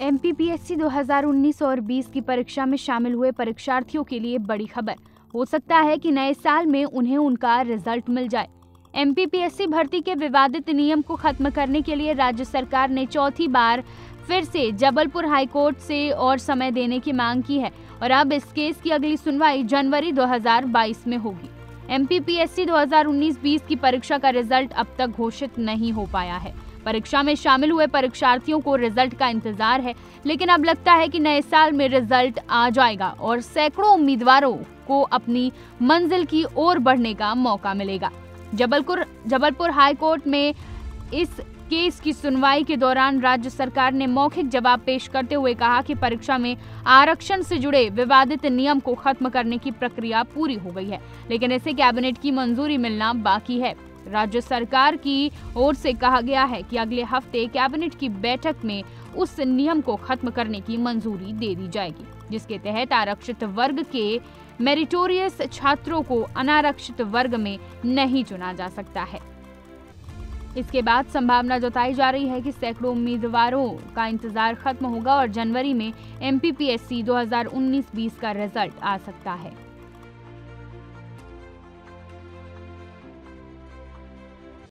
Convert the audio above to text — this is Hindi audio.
एमपीपीएससी 2019 और 20 की परीक्षा में शामिल हुए परीक्षार्थियों के लिए बड़ी खबर। हो सकता है कि नए साल में उन्हें उनका रिज़ल्ट मिल जाए। एमपीपीएससी भर्ती के विवादित नियम को खत्म करने के लिए राज्य सरकार ने चौथी बार फिर से जबलपुर हाईकोर्ट से और समय देने की मांग की है और अब इस केस की अगली सुनवाई जनवरी 2022 में होगी। एम 2019-20 की परीक्षा का रिज़ल्ट अब तक घोषित नहीं हो पाया है। परीक्षा में शामिल हुए परीक्षार्थियों को रिज़ल्ट का इंतज़ार है, लेकिन अब लगता है कि नए साल में रिज़ल्ट आ जाएगा और सैकड़ों उम्मीदवारों को अपनी मंजिल की ओर बढ़ने का मौका मिलेगा। जबलपुर जबलपुर हाई कोर्ट में इस केस की सुनवाई के दौरान राज्य सरकार ने मौखिक जवाब पेश करते हुए कहा कि परीक्षा में आरक्षण से जुड़े विवादित नियम को खत्म करने की प्रक्रिया पूरी हो गई है, लेकिन इसे कैबिनेट की मंजूरी मिलना बाकी है। राज्य सरकार की ओर से कहा गया है कि अगले हफ़्ते कैबिनेट की बैठक में उस नियम को खत्म करने की मंजूरी दे दी जाएगी, जिसके तहत आरक्षित वर्ग के मेरिटोरियस छात्रों को अनारक्षित वर्ग में नहीं चुना जा सकता है। इसके बाद संभावना जताई जा रही है कि सैकड़ों उम्मीदवारों का इंतज़ार खत्म होगा और जनवरी में एम 2019-20 का रिज़ल्ट आ सकता है।